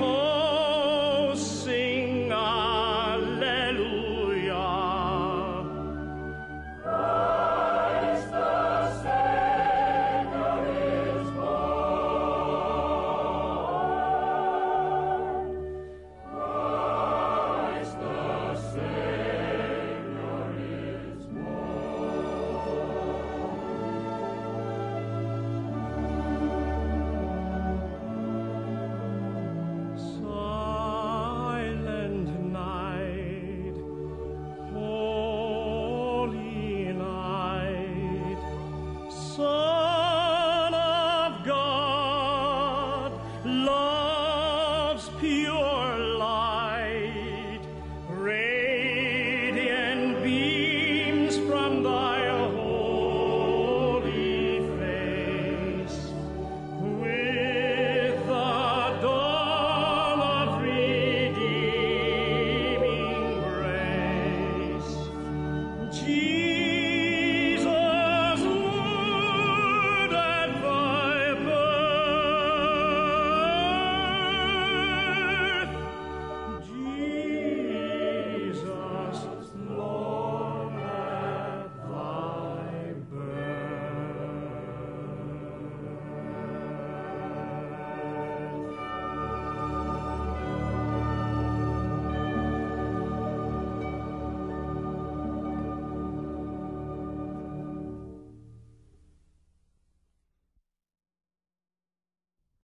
home. Thank you.